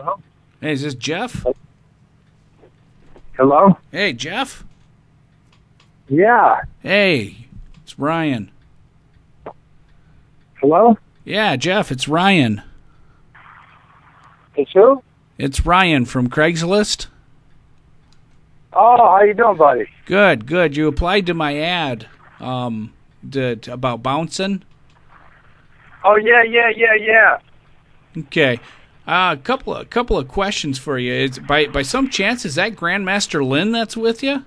Hello? Hey, is this Jeff? Hello? Hey, Jeff. Yeah. Hey, it's Ryan. Hello? Yeah, Jeff, it's Ryan. It's who? It's Ryan from Craigslist. Oh, how you doing, buddy? Good, good. You applied to my ad um, to, to- about bouncing. Oh, yeah, yeah, yeah, yeah. Okay. Uh, a couple of couple of questions for you. Is by by some chance is that Grandmaster Lynn that's with you?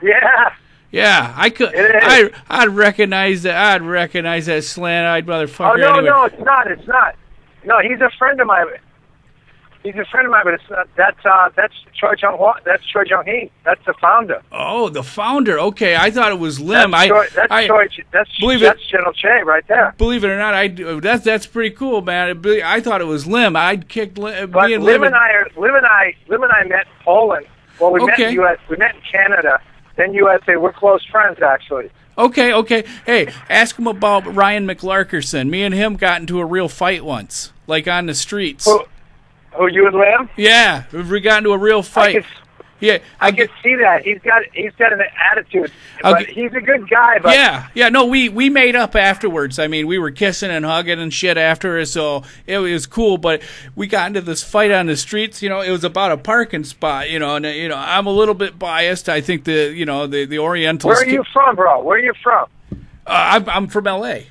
Yeah. Yeah, I could. I I'd recognize that. I'd recognize that slant-eyed motherfucker. Oh, no, anyway. no, it's not. It's not. No, he's a friend of mine. He's a friend of mine, but it's not. That's, uh, that's Troy Jung Hwa- That's Troy Jung Hee. That's the founder. Oh, the founder. Okay, I thought it was Lim. That's I, Troy, that's I Troy, that's, believe it- that's General Che right there. believe it or not, I that's that's pretty cool, man. I thought it was Lim. I'd kicked Lim. But me and Lim Lim. and I are Lim and I Lim and I met in Poland. Well, we met Okay. in U.S. We met in Canada, then USA. We're close friends, actually. Okay, okay. Hey, ask him about Ryan McLarkerson. Me and him got into a real fight once, like on the streets. Who, who you and Lim? Yeah, we got into a real I fight. could, Yeah, I could see that he's got he's got an attitude, but get- he's a good guy. But yeah, yeah. No, we we made up afterwards. I mean, we were kissing and hugging and shit after, so it was cool. But we got into this fight on the streets. You know, it was about a parking spot. You know, and uh, you know, I'm a little bit biased. I think the you know the the Orientals. where are you from, bro? Where are you from? Uh, I'm, I'm from L.A.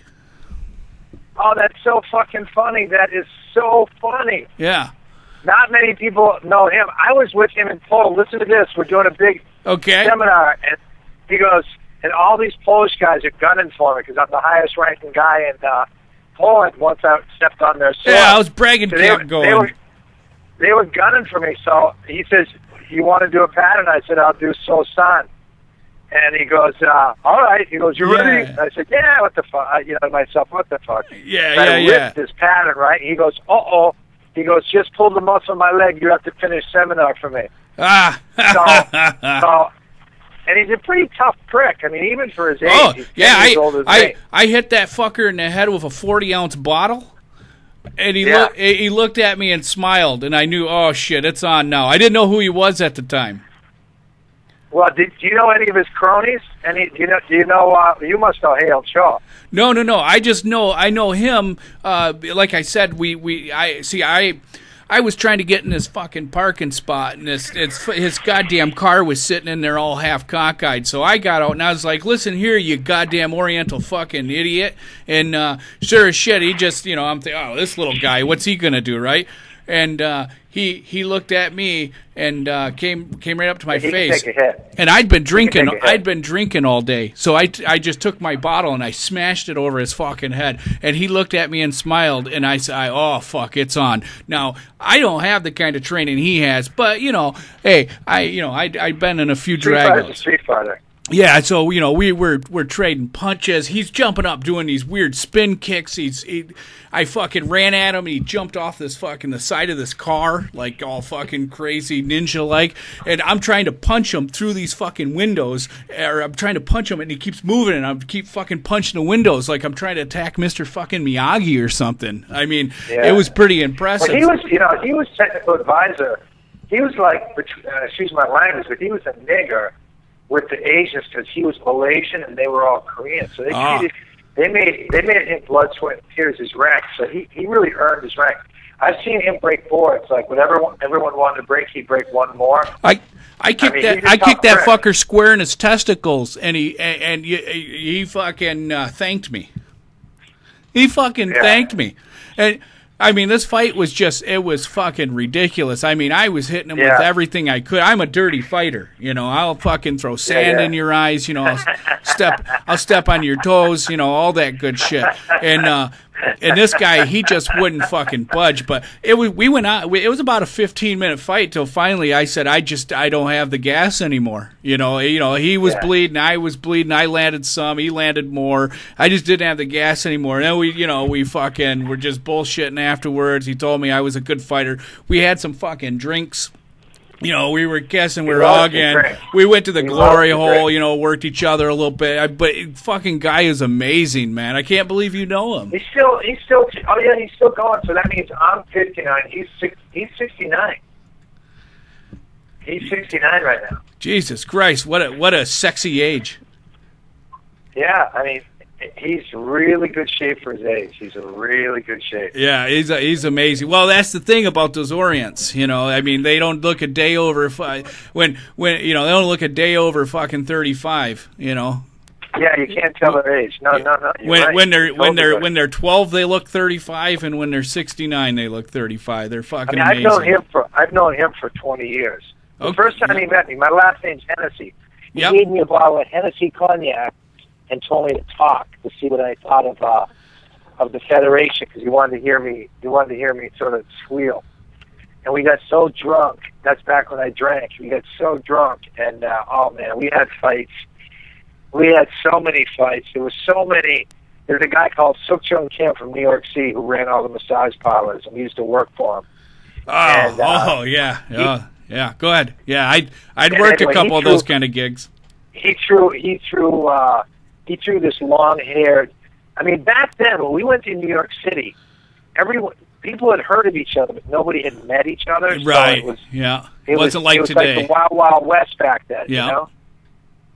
Oh, that's so fucking funny. That is so funny. Yeah. Not many people know him. I was with him in Poland. Listen to this. We're doing a big Okay. seminar, and he goes, and all these Polish guys are gunning for me because I'm the highest ranking guy in uh, Poland once I stepped on their soil. Yeah, I was bragging So they, were, going. they were they were gunning for me. So he says, "You want to do a pattern?" I said, "I'll do So San." And he goes, uh, "All right." He goes, "You ready?" Yeah. I said, "Yeah." What the fuck? You know myself, "What the fuck?" yeah, So I yeah, yeah. ripped this pattern, right? He goes, "Uh oh." He goes, "Just pull the muscle in my leg. You have to finish seminar for me." Ah. So, so, and he's a pretty tough prick. I mean, even for his age, oh, he's yeah. I, old as I. I hit that fucker in the head with a 40 ounce bottle. And he Yeah. looked. He looked at me and smiled, and I knew, oh shit, it's on now. I didn't know who he was at the time. Well, did, do you know any of his cronies? Any? Do you know? Do you know? Uh, you must know Hale Shaw. No, no, no. I just know I know him. Uh, like I said, we we I see I. I was trying to get in this fucking parking spot, and this it's his goddamn car was sitting in there all half cockeyed. So I got out and I was like, "Listen here, you goddamn Oriental fucking idiot!" And uh, sure as shit, he just you know I'm thinking, "Oh, this little guy, what's he gonna do, right?" And uh, he he looked at me and uh, came came right up to my He face. take a hit. And I'd been drinking. take a hit. I'd been drinking all day, so I, I just took my bottle and I smashed it over his fucking head. And he looked at me and smiled, and I said, "Oh fuck, it's on." Now I don't have the kind of training he has, but you know, hey, I you know I I've been in a few Street a. Street Fighter. Yeah, so you know we we're we're trading punches. He's jumping up, doing these weird spin kicks. He's he, I fucking ran at him, and he jumped off this fucking the side of this car like all fucking crazy ninja like. And I'm trying to punch him through these fucking windows, or I'm trying to punch him, and he keeps moving, and I keep fucking punching the windows like I'm trying to attack Mister fucking Miyagi or something. I mean, Yeah. it was pretty impressive. Well, he was, you know, he was technical advisor. He was like, uh, excuse my language, but he was a nigger with the Asians because he was Malaysian and they were all Korean. So they Ah. treated, they made, they made him blood, sweat, and tears his rank. So he, he really earned his rank. I've seen him break boards. Like when everyone, everyone wanted to break, he'd break one more. I I kicked mean, that I kicked that prick. fucker square in his testicles, and he and, and he, he fucking uh, thanked me. He fucking Yeah. thanked me, and I mean this fight was just it was fucking ridiculous. I mean I was hitting him with everything I could. I'm a dirty fighter, you know. I'll fucking throw sand yeah. in your eyes, you know. I'll step I'll step on your toes, you know, all that good shit. And uh, and this guy he just wouldn't fucking budge. But it was we went out. It was about a 15 minute fight till finally I said I just I don't have the gas anymore. You know, you know he was Yeah. bleeding, I was bleeding. I landed some, he landed more. I just didn't have the gas anymore. And then we you know we fucking were just bullshitting afterwards. He told me I was a good fighter. We had some fucking drinks you know, we were guessing we were to We went to the He glory hole, you know, worked each other a little bit. I, but fucking guy is amazing, man. I can't believe you know him. He's still, he's still, oh yeah, he's still going. So that means I'm 59. He's six, he's 69. He's 69 right now. Jesus Christ, what a what a sexy age. Yeah, I mean, he's really good shape for his age. He's in really good shape. Yeah, he's a, he's amazing. Well, that's the thing about those Orients, you know. I mean, they don't look a day over fi- when when you know they don't look a day over fucking thirty five. You know, Yeah, you can't tell their age. No, no, no. when right. when they're when they're when they're twelve, they look thirty five, and when they're sixty nine, they look thirty five. They're I fucking mean, I've known him for I've known him for 20 years. The Okay, first time he met me, my last name's Hennessy. He Yep. gave me a bottle of Hennessy cognac and told me to talk to see what I thought of uh, of the Federation because he wanted to hear me. He wanted to hear me sort of squeal. And we got so drunk. That's back when I drank. We got so drunk, and uh, oh man, we had fights. We had so many fights. There was so many. There's a guy called Suk Chung Kim from New York City who ran all the massage parlors, and we used to work for him. Oh, and, uh, oh yeah, yeah, yeah. Go ahead. Yeah, I I'd And worked a couple he of those kind of gigs. he threw he threw uh he threw this long haired I mean back then when we went to New York City, everyone people had heard of each other but nobody had met each other. so Right. it was yeah. it Wasn't was, like it was today. like the wild wild west back then, Yeah. you know?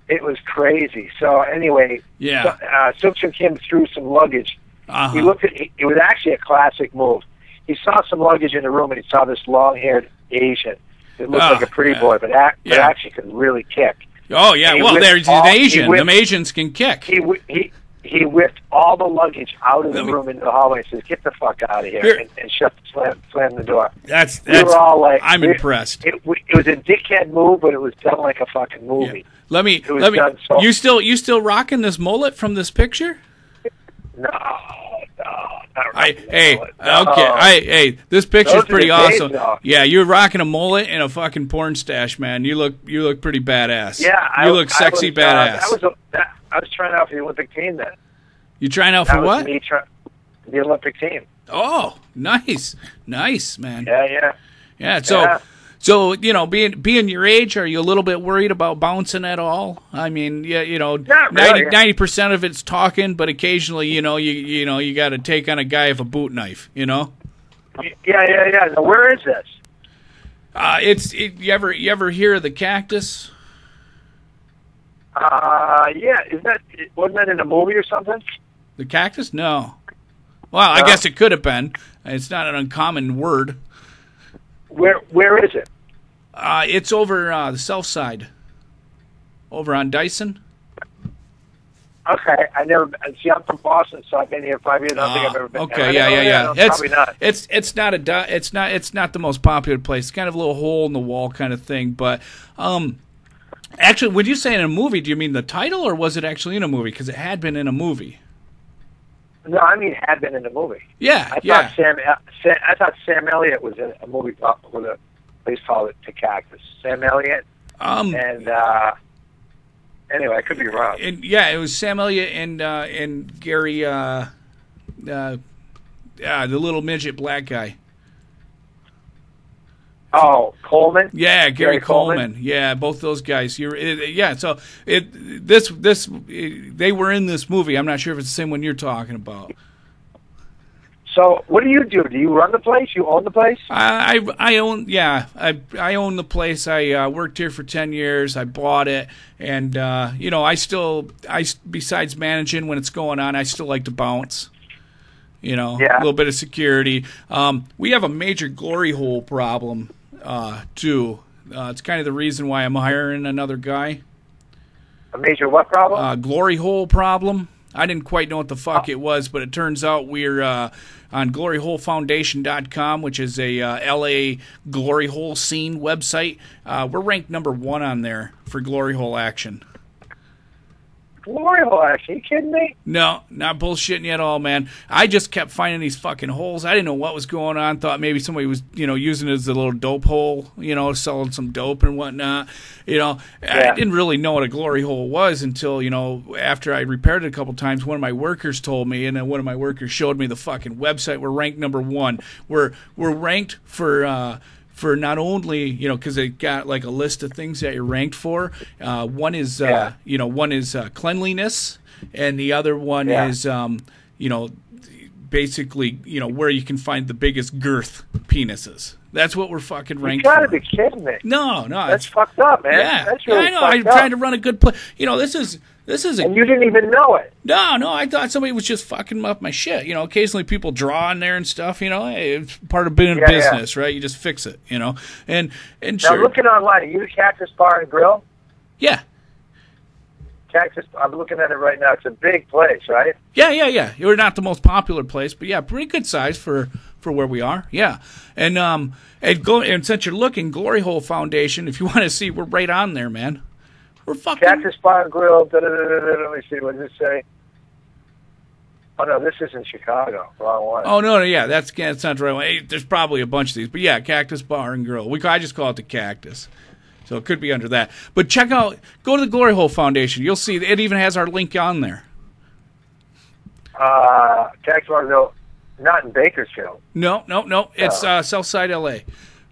It was crazy. So anyway, yeah. so, uh Chun Kim threw some luggage. Uh-huh. He looked at it was actually a classic move. He saw some luggage in the room and he saw this long haired Asian. It looked Ah, like a pretty yeah. boy, but, act, but Yeah. actually could really kick. Oh yeah. Well, there's all- an Asian. whipped- Them Asians can kick. he he he whipped all the luggage out of the room into the hallway and says, "Get the fuck out of here!" Here- and, and shut slam slam the door. That's We were all like, I'm we- impressed. It, it was a dickhead move, but it was done like a fucking Yeah. movie. Let me let me. so- You still you still rocking this mullet from this picture? No, no, I hey okay I hey this picture's Those pretty the days, awesome. Yeah, you're rocking a mullet and a fucking porn stash, man. You look you look pretty badass. Yeah, I, you look sexy I was, uh, badass. that was a, that, I was trying out for the Olympic team then. you trying out That for what? try, the Olympic team. Oh, nice, nice, man. Yeah, yeah. Yeah. So, Yeah. So you know, being being your age, are you a little bit worried about bouncing at all? I mean, yeah, you know, really. 90 percent of it's talking, but occasionally, you know, you you know, you got to take on a guy with a boot knife. You know, Yeah, yeah, yeah. Now, where is this? uh, it's it, you ever you ever hear of the cactus? Uh, yeah, is that wasn't that in a movie or something? The cactus? No. Well, I guess it could have been. It's not an uncommon word. Where where is it? Uh, it's over uh, the south side, over on Dyson. Okay, I never. See, I'm from Boston, so I've been here five years. I don't think I've ever been. Ah, okay, yeah, yeah, yeah. It's probably not. it's it's not a it's not it's not the most popular place. It's kind of a little hole in the wall kind of thing. But um, actually, when you say in a movie, do you mean the title or was it actually in a movie? Because it had been in a movie. No, I mean, had been in the movie. Yeah, I yeah. thought Sam. Sam I thought Sam Elliott was in a movie with a place called it The Cactus. Sam Elliott Um, and uh, anyway, I could be wrong. and yeah, it was Sam Elliott and uh, and Gary, uh, uh, uh, the little midget black guy. Oh, Coleman. Yeah, Gary, Gary Coleman. Coleman? Yeah, both those guys. You're it, yeah. So it this this it, they were in this movie. I'm not sure if it's the same one you're talking about. So, what do you do? Do you run the place? You own the place? I I, I own yeah I I own the place. I uh, worked here for ten years. I bought it, and uh, you know I still I besides managing when it's going on, I still like to bounce. You know, Yeah. a little bit of security. Um, we have a major glory hole problem uh, too. Uh, it's kind of the reason why I'm hiring another guy. A major what problem? uh, glory hole problem. I didn't quite know what the fuck it was, but it turns out we're uh, on gloryholefoundation.com, which is a uh, LA glory hole scene website. Uh, we're ranked number one on there for glory hole action. Glory hole action. You kidding me? No, not bullshitting you at all, man. I just kept finding these fucking holes. I didn't know what was going on. Thought maybe somebody was, you know, using it as a little dope hole, you know, selling some dope and whatnot. You know, I didn't really know what a glory hole was until, you know, after I repaired it a couple times. One of my workers told me, and then one of my workers showed me the fucking website. We're ranked number one. We're we're ranked for. uh for not only you know because they got like a list of things that you're ranked for. Uh, one is uh, Yeah. you know one is uh, cleanliness, and the other one Yeah. is um, you know basically you know where you can find the biggest girth penises. That's what we're fucking ranked. You gotta for. be kidding me. no, no, That's fucked up, man. yeah. That's yeah, I know. I'm up. trying to run a good play. You know, this is this is a and you didn't even know it. no, no. I thought somebody was just fucking up my shit. You know, occasionally people draw in there and stuff. You know, hey, it's part of being a Yeah, yeah. business, right? You just fix it. You know, and and Now sure, looking online, are you Cactus Bar and Grill? yeah, Cactus. I'm looking at it right now. It's a big place, right? yeah, yeah, yeah. We're not the most popular place, but yeah, pretty good size for for where we are. Yeah, and um, and go and since you're looking, Glory Hole Foundation. If you want to see, we're right on there, man. We're fucking. Cactus Bar and Grill. Da, da, da, let me see. What does it say? Oh no, this is in Chicago. Wrong one. Oh no, no, yeah, that's that's not the right one. Hey, there's probably a bunch of these, but yeah, Cactus Bar and Grill. We I just call it the Cactus, so it could be under that. But check out, go to the Glory Hole Foundation. You'll see it even has our link on there. Uh, Cactus Bar and Grill, not in Bakersfield. No, no, no, it's Oh. uh, Southside LA.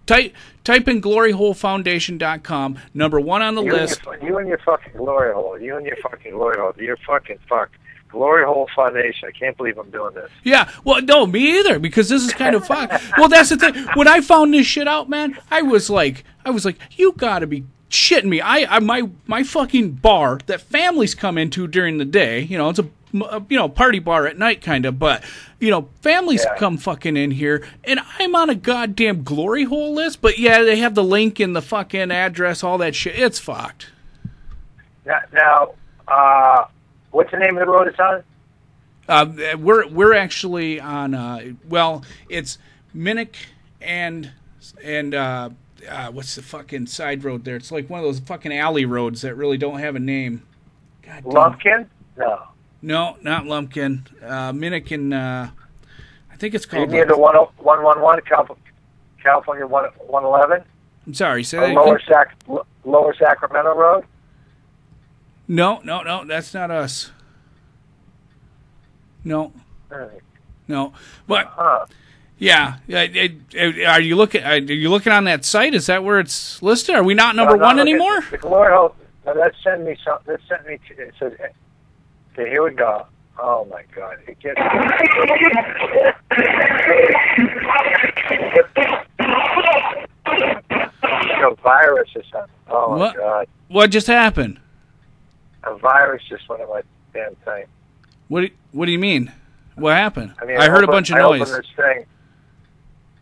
Type type in gloryholefoundation.com. Number one on the You list. and, your, you and your fucking glory hole. You and your fucking glory hole. You're fucking fucked. Glory Hole Foundation. I can't believe I'm doing this. Yeah, well, no, me either, because this is kind of fun. well, that's the thing. When I found this shit out, man, I was like, I was like, you gotta be shitting me. I, I my my fucking bar that families come into during the day. You know, it's a you know party bar at night, kind of, but you know, families Yeah. come fucking in here, and I'm on a goddamn glory hole list. But yeah, they have the link and the fucking address, all that shit. It's fucked. Now, now uh, what's the name of the road it's on? Uh, we're we're actually on. Uh, well, it's Minnick and and uh, uh, what's the fucking side road there? It's like one of those fucking alley roads that really don't have a name. God. Lumpkin? No. No, not Lumpkin. Uh, Minnick and uh, I think it's called. near the 111, California 111? I'm sorry. Say that Lower. Sac, Lower Sacramento Road? No, no, no. That's not us. No, no. But Huh. yeah, yeah. it- it- Are you looking? Are you looking on that site? Is that where it's listed? Are we not number No, one anymore? The Glory Hole. That sent me some. That sent me. To, it says. Okay, here we go. Oh my God! It gets. a virus or something. Oh my What? God! What just happened? A virus just went on my damn thing. What do, What do you mean? What happened? I mean, I heard a bunch of I noise. opened this thing.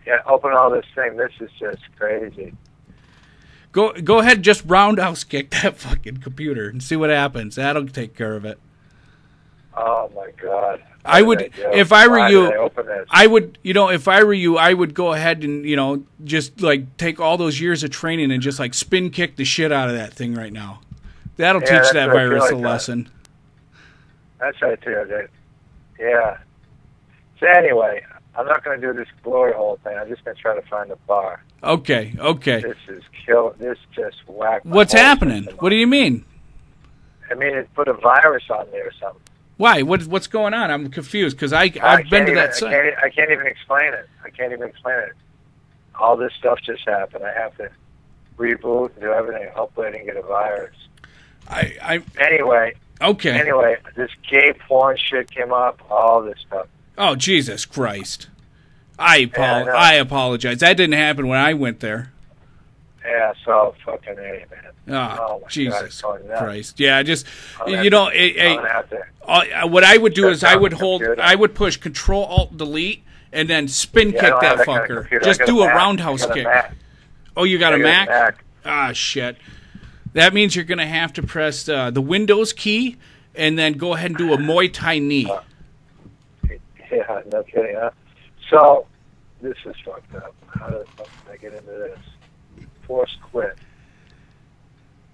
Yeah, open all this thing. This is just crazy. Go go ahead, just roundhouse kick that fucking computer and see what happens. That'll take care of it. Oh my God! I would, if I were Why you, I? I would, you know, if I were you, I would go ahead and you know just like take all those years of training and just like spin kick the shit out of that thing right now. That'll Yeah, teach that what I feel virus like a that. lesson. That's right too. That, yeah. So anyway, I'm not going to do this glory hole thing. I'm just going to try to find a bar. Okay, okay. This is kill. This just whacked. my What's happening? What do you mean? I mean, it put a virus on there or something. Why? What what's going on? I'm confused because I I I've can't been to even, that I site. can't, I can't even explain it. I can't even explain it. All this stuff just happened. I have to reboot and do everything. Hopefully, I didn't get a virus. I I Anyway, okay. anyway, this gay porn shit came up. All this stuff. Oh Jesus Christ! I apo- Yeah, uh, I. I apologize. That didn't happen when I went there. Yeah, so fucking a man. Oh, Oh, my God, Jesus it's. Christ! Yeah, just you know, it, to- I'm it, gonna have to- uh, what I would do Shut is I would hold, computer. I would push Control Alt Delete and then spin Yeah, kick that that kind of fucker. Just do a roundhouse a kick. Oh, you got a got Mac? Mac. Ah, shit. That means you're gonna have to press uh, the Windows key and then go ahead and do a Muay Thai knee. Uh, Yeah, no kidding, huh? So, this is fucked up. How the fuck did I get into this? Force quit.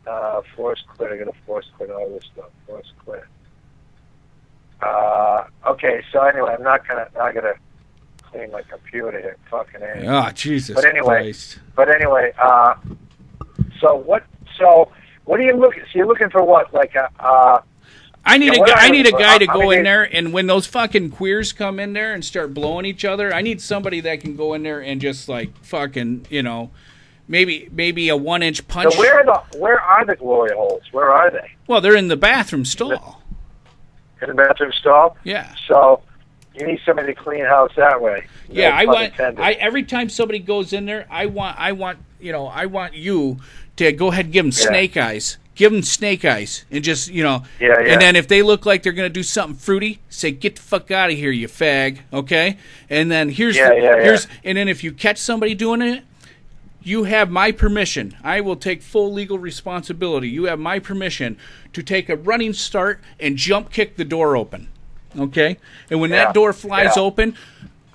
Uh, force quit. I gotta force quit all this stuff. Force quit. Uh, okay, so anyway, I'm not gonna, not gonna clean my computer here. Fucking A. Ah, Jesus But anyway, Christ. But anyway, uh, so what? So what are you looking? So you're looking for what? Like a uh, I need Yeah, a guy, I need a guy to go in there, and when those fucking queers come in there and start blowing each other, I need somebody that can go in there and just like fucking, you know, maybe maybe a one inch punch. So where are the where are the glory holes? Where are they? well, they're in the bathroom stall. In the bathroom stall. Yeah, So you need somebody to clean house that way. No yeah. I want. intended. I every time somebody goes in there, I want. I want. You know, I want you to go ahead and give them Yeah. snake eyes. Give them snake eyes, and just you know. Yeah, yeah. And then if they look like they're gonna do something fruity, say get the fuck out of here, you fag. Okay. And then here's Yeah, the, yeah, yeah. here's and then if you catch somebody doing it, you have my permission. I will take full legal responsibility. You have my permission to take a running start and jump kick the door open. Okay? And when Yeah, that door flies yeah. open,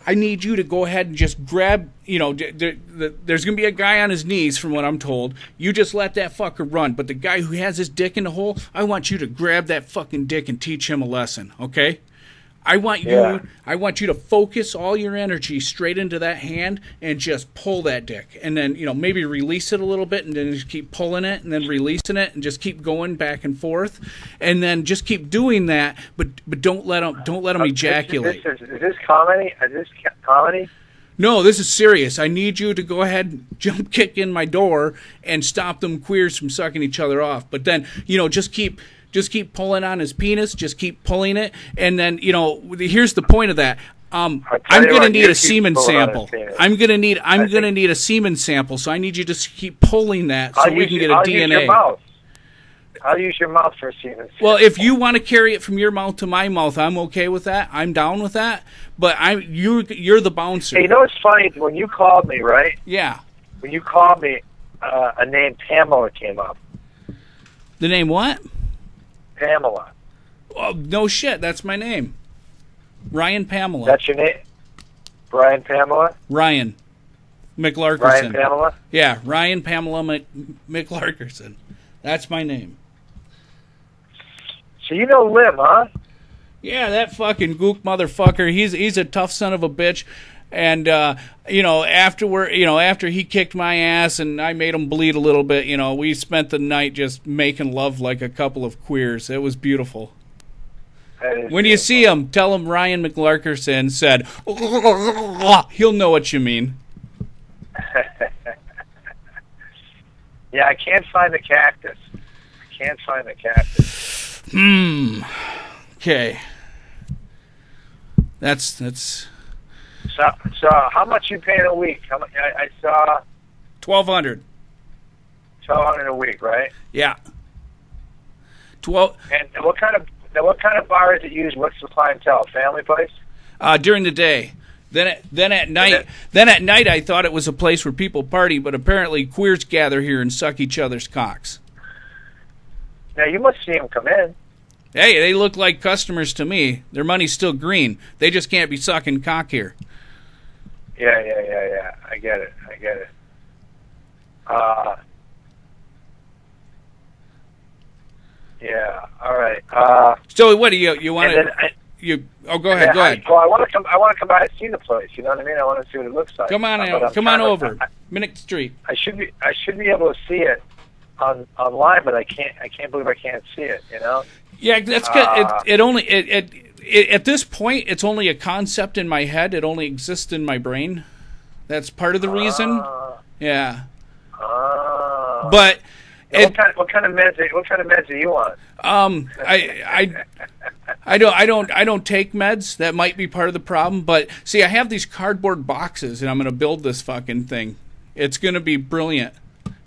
I need you to go ahead and just grab, you know, d- d- d- there's going to be a guy on his knees from what I'm told. You just let that fucker run. But the guy who has his dick in the hole, I want you to grab that fucking dick and teach him a lesson, okay? I want you Yeah. I want you to focus all your energy straight into that hand and just pull that dick. And then, you know, maybe release it a little bit and then just keep pulling it and then releasing it and just keep going back and forth. And then just keep doing that, but but don't let them don't let them ejaculate. This, is, is this comedy? Is this comedy? No, this is serious. I need you to go ahead and jump kick in my door and stop them queers from sucking each other off. But then, you know, just keep just keep pulling on his penis, just keep pulling it, and then, you know, here's the point of that. Um, I'm gonna what, need a semen pulling on his sample. I'm gonna need I'm gonna think- need a semen sample. So I need you to keep pulling that so I'll we can get a I'll Use your DNA. mouth. I'll use your mouth for semen. Well, if you want to carry it from your mouth to my mouth, I'm okay with that. I'm down with that. But I'm you you're the bouncer. Hey, you know it's funny? When you called me, right? yeah. When you called me, uh, a name Pamela came up. The name what? Pamela. Oh, no shit. That's my name. Ryan Pamela. That's your name? Brian Pamela? Ryan McLarkerson. Ryan Pamela? Yeah, Ryan Pamela Mc, McLarkerson. That's my name. So you know Lim, huh? Yeah, that fucking gook motherfucker. He's he's a tough son of a bitch. And uh, you know, afterward, you know, after he kicked my ass and I made him bleed a little bit, you know, we spent the night just making love like a couple of queers. It was beautiful. When you see him, tell him Ryan McLarkerson said, he'll know what you mean. yeah, I can't find the cactus. I can't find the cactus. Hmm. Okay. That's that's So, so how much you paying a week? How much? I, I saw twelve hundred. twelve hundred a week, right? Yeah. Twelve And what kind of now what kind of bar is it used? What's the clientele? Family place? uh, during the day. Then at, then at night then- then at night I thought it was a place where people party, but apparently queers gather here and suck each other's cocks. Now you must see them come in. Hey, they look like customers to me. Their money's still green. They just can't be sucking cock here. Yeah, yeah, yeah, yeah. I get it. I get it. Uh, yeah. All right. Uh, So what do you you want to you? Oh, go ahead, go I- ahead. well, I want to come. I want to come by and see the place. You know what I mean? I want to see what it looks like. Come on, I'm come on trying to- over, I, Minnick Street. I should be. I should be able to see it on online, but I can't. I can't believe I can't see it. You know? Yeah, that's good. Uh, it, it only it, it, it at this point it's only a concept in my head. It only exists in my brain. That's part of the reason. Uh, Yeah, uh, but what kind? What kind of meds? What kind of meds do you want? um, I I I don't I don't I don't take meds. That might be part of the problem. But see, I have these cardboard boxes, and I'm going to build this fucking thing. It's going to be brilliant.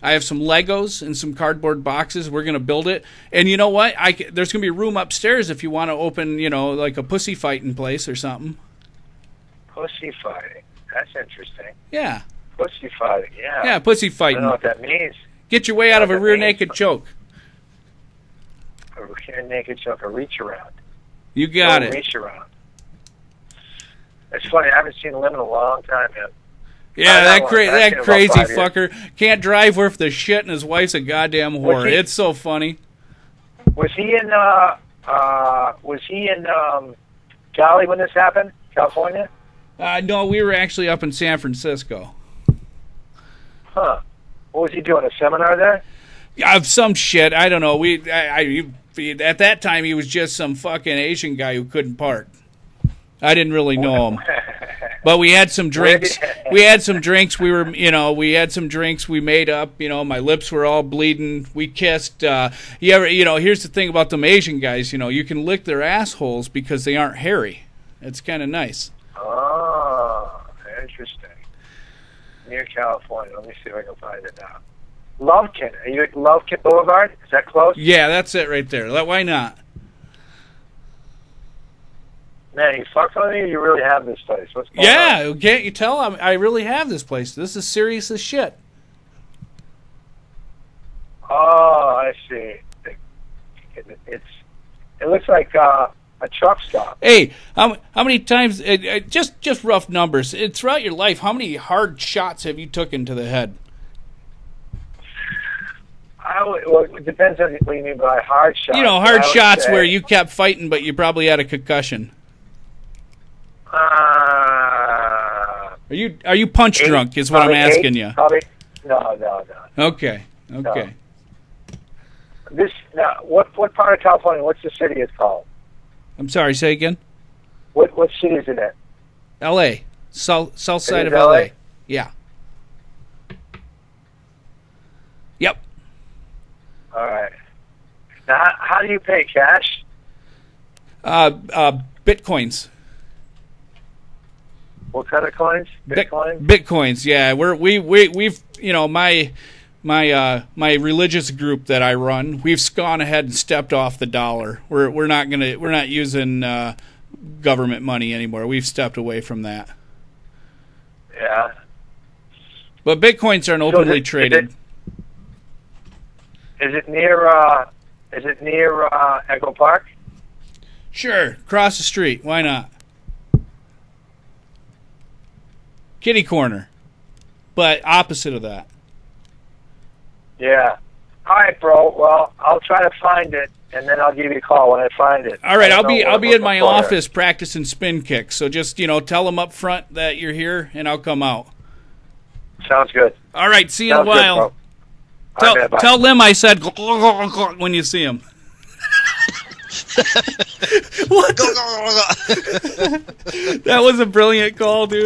I have some Legos and some cardboard boxes. We're going to build it. And you know what? I there's going to be room upstairs if you want to open, you know, like a pussy fighting place or something. Pussy fighting. That's interesting. Yeah. Pussy fighting. Yeah. Yeah, pussy I don't fighting. know what that means. Get your way out of a rear means. naked choke. A rear naked choke, a reach around. You got a it. Reach around. It's funny. I haven't seen Lim in a long time, man. Yeah, that cra- that crazy years. fucker can't drive worth the shit, and his wife's a goddamn whore. he- It's so funny. Was he in? uh uh Was he in um Cali when this happened? California? Uh, no, we were actually up in San Francisco. Huh. What was he doing? A seminar there? Of some shit, I don't know. We, I, I, at that time he was just some fucking Asian guy who couldn't park. I didn't really know him. But we had some drinks. We had some drinks. We were, you know, we had some drinks. We made up. You know, my lips were all bleeding. We kissed. Uh, you ever, you know, here's the thing about them Asian guys. You know, you can lick their assholes because they aren't hairy. It's kind of nice. Oh, interesting. Near California. Let me see if I can find it now. Lovekin. Are you at Lovekin Boulevard? Is that close? Yeah, that's it right there. Why not? Man, you fucked on me. You really have this place. What's going on? Yeah, can't you tell? I'm, I really have this place. This is serious as shit. Oh, I see. It, it, it's. It looks like uh, a truck stop. Hey, how, how many times? Uh, uh, just just rough numbers. Uh, throughout your life, how many hard shots have you taken to the head? I would, well, it depends on what you mean by hard shots. You know, hard shots say, where you kept fighting, but you probably had a concussion. Uh, Are you are you punch eight, drunk? Is what I'm asking eight, you. Probably. No, no, no. Okay, okay. This. Now, what what part of California? What's the city it's called? I'm sorry. Say again. What what city is it in? L.A. South south side of L.A. LA? Yeah. Yep. All right. Now, how, how do you pay cash? Uh, uh, bitcoins. What kind of coins? Bit- Bitcoins, yeah. We're we we we've you know my my uh my religious group that I run, we've gone ahead and stepped off the dollar. We're we're not gonna we're not using uh, government money anymore. We've stepped away from that. Yeah. But bitcoins aren't So is openly traded. Is it near? uh Is it near uh Echo Park? Sure, cross the street. Why not? Kitty corner, but opposite of that. Yeah. All right, bro. Well, I'll try to find it, and then I'll give you a call when I find it. All right, I I'll be I'll be in my looking for. office practicing spin kicks. So just you know, tell them up front that you're here, and I'll come out. Sounds good. All right, see you in a Sounds good, while. bro. Tell, All right, bye. tell Lim I said when you see him. what? That was a brilliant call, dude.